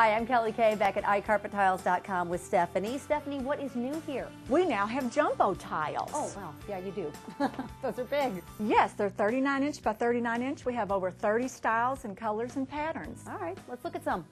Hi, I'm Kelly Kay back at iCarpetiles.com with Stephanie. Stephanie, what is new here? We now have jumbo tiles. Oh, wow. Yeah, you do. Those are big. Yes, they're 39 inch by 39 inch. We have over 30 styles and colors and patterns. All right, let's look at some.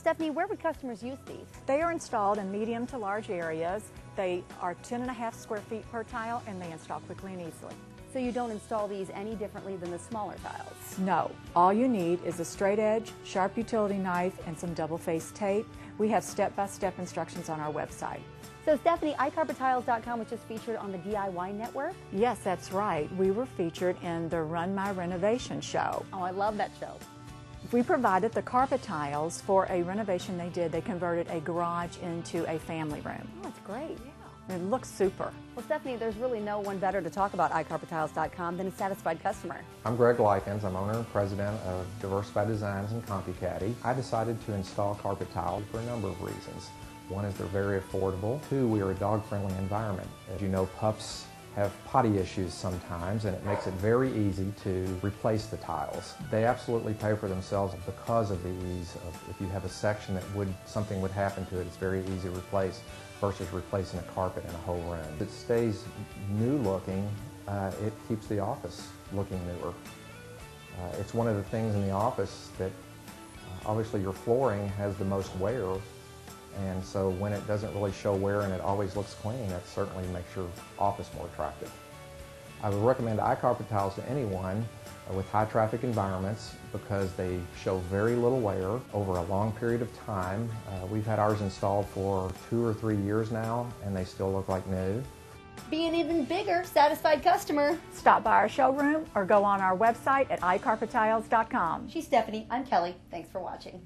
Stephanie, where would customers use these? They are installed in medium to large areas. They are 10 and a half square feet per tile and they install quickly and easily. So you don't install these any differently than the smaller tiles? No. All you need is a straight edge, sharp utility knife, and some double face tape. We have step-by-step instructions on our website. So Stephanie, iCarpetiles.com was just featured on the DIY Network? Yes, that's right. We were featured in the Run My Renovation show. Oh, I love that show. We provided the carpet tiles for a renovation they did. They converted a garage into a family room. Oh, that's great. Yeah. It looks super. Well, Stephanie, there's really no one better to talk about iCarpetiles.com than a satisfied customer. I'm Greg Likens. I'm owner and president of Diversified Designs and CompuCaddy. I decided to install carpet tiles for a number of reasons. One is they're very affordable. Two, we are a dog-friendly environment. As you know, pups have potty issues sometimes and it makes it very easy to replace the tiles. They absolutely pay for themselves because of the ease of if you have a section that would something would happen to it, it's very easy to replace versus replacing a carpet in a whole room. It stays new looking, uh, it keeps the office looking newer. Uh, it's one of the things in the office that uh, obviously your flooring has the most wear and so when it doesn't really show wear and it always looks clean, that certainly makes your office more attractive. I would recommend iCarpet tiles to anyone with high traffic environments because they show very little wear over a long period of time. Uh, we've had ours installed for two or three years now and they still look like new. Be an even bigger satisfied customer. Stop by our showroom or go on our website at iCarpetiles.com. She's Stephanie. I'm Kelly. Thanks for watching.